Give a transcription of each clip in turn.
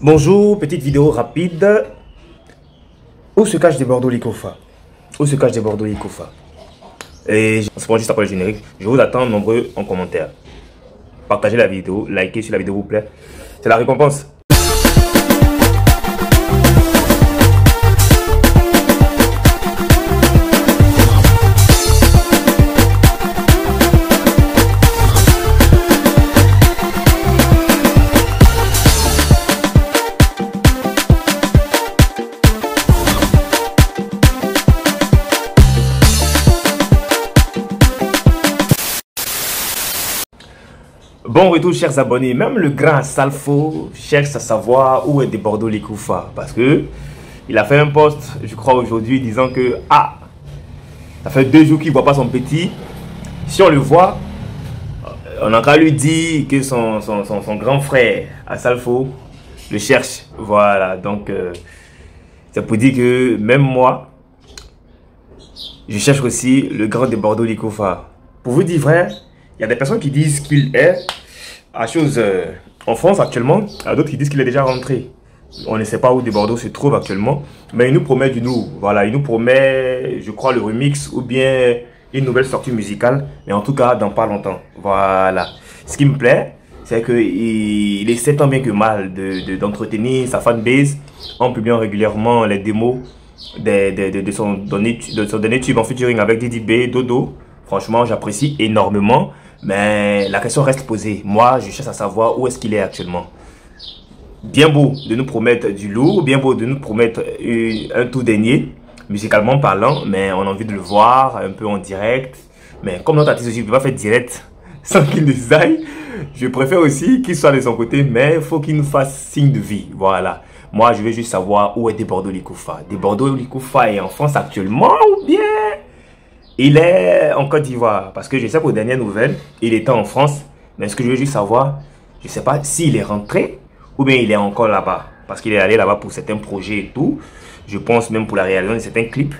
Bonjour, petite vidéo rapide. Où se cache des Bordeaux Licofa Où se cache des Bordeaux Licofa Et c'est pas juste après le générique. Je vous attends nombreux en commentaire. Partagez la vidéo, likez si la vidéo vous plaît. C'est la récompense. Bon retour chers abonnés, même le grand Salfo cherche à savoir où est des Bordeaux Likoufa parce que il a fait un post, je crois aujourd'hui, disant que ah, ça fait deux jours qu'il voit pas son petit. Si on le voit, on a qu'à lui dire que son, grand frère à Salfo le cherche. Voilà, donc euh, ça peut dire que même moi, je cherche aussi le grand des Bordeaux Likoufa. Pour vous dire vrai, il y a des personnes qui disent qu'il est à chose euh, en France actuellement. Il y a d'autres qui disent qu'il est déjà rentré. On ne sait pas où des Bordeaux se trouve actuellement. Mais il nous promet du nouveau. Voilà, il nous promet, je crois, le remix ou bien une nouvelle sortie musicale. Mais en tout cas, dans pas longtemps. Voilà. Ce qui me plaît, c'est qu'il il essaie tant bien que mal d'entretenir de, sa fanbase en publiant régulièrement les démos de, de, de, son, de son dernier tube en featuring avec Didi B, Dodo. Franchement, j'apprécie énormément. Mais la question reste posée. Moi, je cherche à savoir où est-ce qu'il est actuellement. Bien beau de nous promettre du lourd, bien beau de nous promettre un tout dernier, musicalement parlant, mais on a envie de le voir un peu en direct. Mais comme notre artiste aussi ne peut pas faire direct sans qu'il nous aille, je préfère aussi qu'il soit de son côté, mais il faut qu'il nous fasse signe de vie. Voilà. Moi, je veux juste savoir où est des Bordeaux Likoufa. Des Bordeaux Likoufa est en France actuellement ou bien il est en Côte d'Ivoire parce que je sais qu'aux dernières nouvelles, il était en France. Mais ce que je veux juste savoir, je ne sais pas s'il est rentré ou bien il est encore là-bas. Parce qu'il est allé là-bas pour certains projets et tout. Je pense même pour la réalisation de certains clips.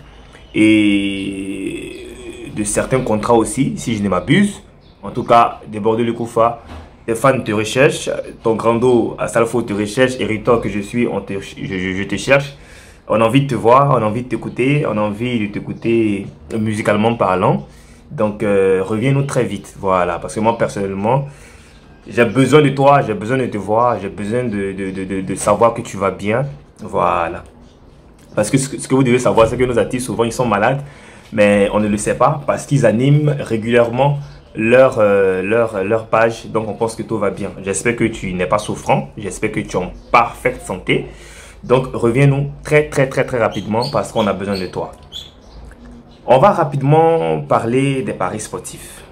Et de certains contrats aussi, si je ne m'abuse. En tout cas, des Bordeaux le Koufa, tes fans te recherchent. Ton grand dos à Salfo te recherche. Hériteur que je suis, on te, je te cherche on a envie de te voir, on a envie de t'écouter, on a envie de t'écouter musicalement parlant. Donc, euh, reviens-nous très vite. Voilà, parce que moi, personnellement, j'ai besoin de toi, j'ai besoin de te voir, j'ai besoin de, savoir que tu vas bien. Voilà. Parce que ce, que vous devez savoir, c'est que nos artistes, souvent, ils sont malades, mais on ne le sait pas parce qu'ils animent régulièrement leur, euh, leur, leur page. Donc, on pense que tout va bien. J'espère que tu n'es pas souffrant. J'espère que tu es en parfaite santé. Donc, reviens-nous très, très, très, très rapidement parce qu'on a besoin de toi. On va rapidement parler des paris sportifs.